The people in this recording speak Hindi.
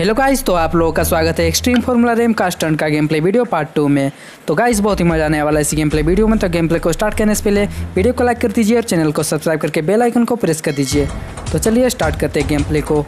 हेलो गाइस तो आप लोगों का स्वागत है एक्सट्रीम फार्मूला रेम कास्टर्न का game play video part two में। तो गाइस बहुत ही मज़ा आने वाला है इस गेम प्ले वीडियो में। तो गेम प्ले को स्टार्ट करने से पहले वीडियो को लाइक कर दीजिए और चैनल को सब्सक्राइब करके बेल आइकन को प्रेस कर दीजिए। तो चलिए स्टार्ट करते हैं गेम प्ले को।